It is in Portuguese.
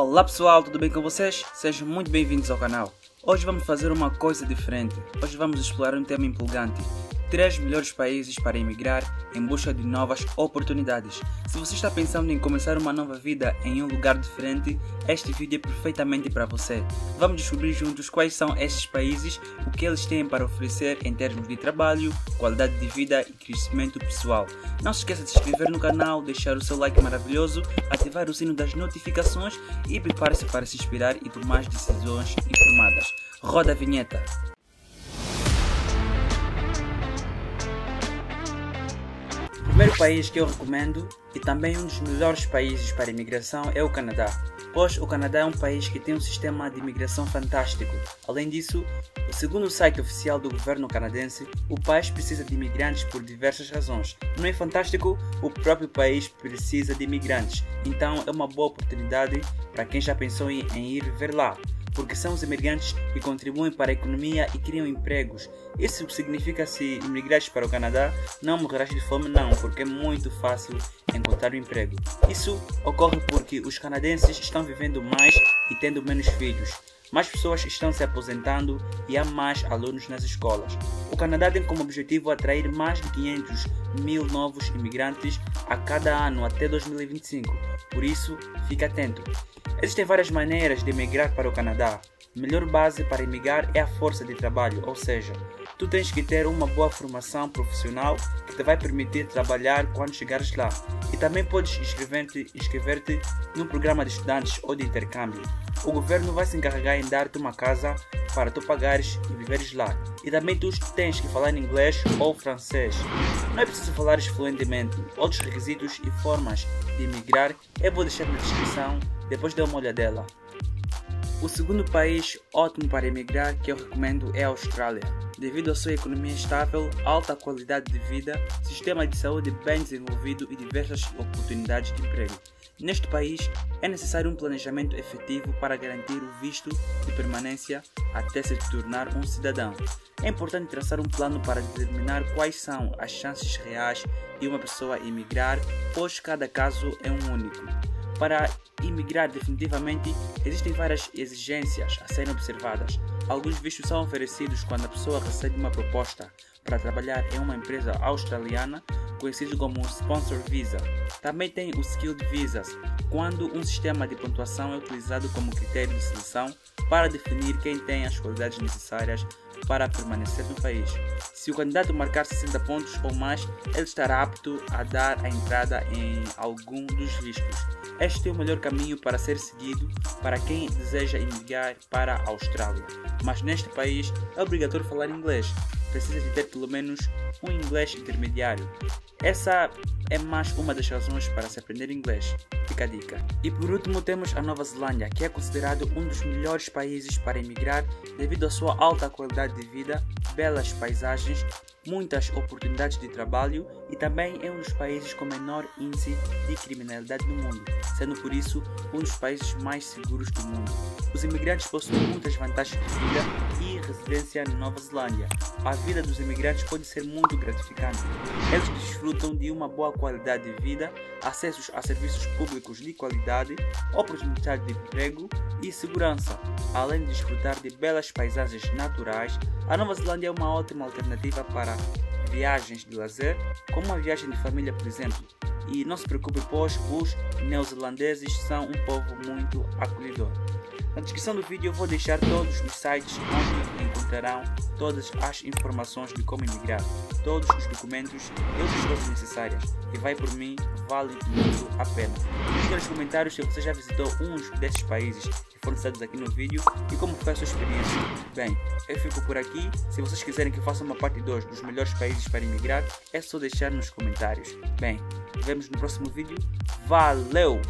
Olá pessoal, tudo bem com vocês? Sejam muito bem-vindos ao canal. Hoje vamos fazer uma coisa diferente. Hoje vamos explorar um tema empolgante três melhores países para emigrar em busca de novas oportunidades. Se você está pensando em começar uma nova vida em um lugar diferente, este vídeo é perfeitamente para você. Vamos descobrir juntos quais são esses países, o que eles têm para oferecer em termos de trabalho, qualidade de vida e crescimento pessoal. Não se esqueça de se inscrever no canal, deixar o seu like maravilhoso, ativar o sino das notificações e prepare-se para se inspirar e tomar decisões informadas. Roda a vinheta! Primeiro país que eu recomendo e também um dos melhores países para imigração é o Canadá, pois o Canadá é um país que tem um sistema de imigração fantástico. Além disso, segundo o site oficial do governo canadense, o país precisa de imigrantes por diversas razões. Não é fantástico? O próprio país precisa de imigrantes, então é uma boa oportunidade para quem já pensou em ir ver lá porque são os imigrantes que contribuem para a economia e criam empregos. Isso significa se imigrares para o Canadá, não morrerás de fome não, porque é muito fácil encontrar um emprego. Isso ocorre porque os canadenses estão vivendo mais e tendo menos filhos. Mais pessoas estão se aposentando e há mais alunos nas escolas. O Canadá tem como objetivo atrair mais de 500 mil novos imigrantes a cada ano até 2025. Por isso, fique atento. Existem várias maneiras de emigrar para o Canadá. A melhor base para emigrar é a força de trabalho, ou seja, tu tens que ter uma boa formação profissional que te vai permitir trabalhar quando chegares lá. E também podes inscrever-te inscrever num programa de estudantes ou de intercâmbio. O governo vai se encarregar em dar-te uma casa para tu pagares e viveres lá. E também tu tens que falar inglês ou francês. Não é preciso falares fluentemente. Outros requisitos e formas de emigrar eu vou deixar na descrição, depois dê uma olhadela. O segundo país ótimo para emigrar que eu recomendo é a Austrália. Devido à sua economia estável, alta qualidade de vida, sistema de saúde bem desenvolvido e diversas oportunidades de emprego. Neste país, é necessário um planejamento efetivo para garantir o visto de permanência até se tornar um cidadão. É importante traçar um plano para determinar quais são as chances reais de uma pessoa emigrar, pois cada caso é um único. Para imigrar definitivamente, existem várias exigências a serem observadas. Alguns vistos são oferecidos quando a pessoa recebe uma proposta para trabalhar em uma empresa australiana, conhecido como Sponsor Visa. Também tem o Skilled Visas, quando um sistema de pontuação é utilizado como critério de seleção para definir quem tem as qualidades necessárias para permanecer no país. Se o candidato marcar 60 pontos ou mais, ele estará apto a dar a entrada em algum dos vistos. Este é o melhor caminho para ser seguido para quem deseja emigrar para a Austrália. Mas neste país é obrigatório falar inglês. Precisa de ter pelo menos um inglês intermediário. Essa é mais uma das razões para se aprender inglês. A dica. E por último temos a Nova Zelândia, que é considerado um dos melhores países para emigrar devido à sua alta qualidade de vida, belas paisagens, muitas oportunidades de trabalho e também é um dos países com menor índice de criminalidade no mundo, sendo por isso um dos países mais seguros do mundo. Os imigrantes possuem muitas vantagens de vida e residência na Nova Zelândia. A vida dos imigrantes pode ser muito gratificante. Eles desfrutam de uma boa qualidade de vida, acessos a serviços públicos de qualidade, oportunidade de emprego e segurança. Além de desfrutar de belas paisagens naturais, a Nova Zelândia é uma ótima alternativa para viagens de lazer, como uma viagem de família, por exemplo. E não se preocupe, pois os neozelandeses são um povo muito acolhedor. Na descrição do vídeo eu vou deixar todos os sites onde encontrarão todas as informações de como emigrar, todos os documentos e outras coisas necessárias. E vai por mim, vale muito a pena. Diga nos comentários se você já visitou uns desses países que foram citados aqui no vídeo e como foi a sua experiência. Bem, eu fico por aqui. Se vocês quiserem que eu faça uma parte 2 dos melhores países para emigrar, é só deixar nos comentários. Bem, nos vemos no próximo vídeo. Valeu!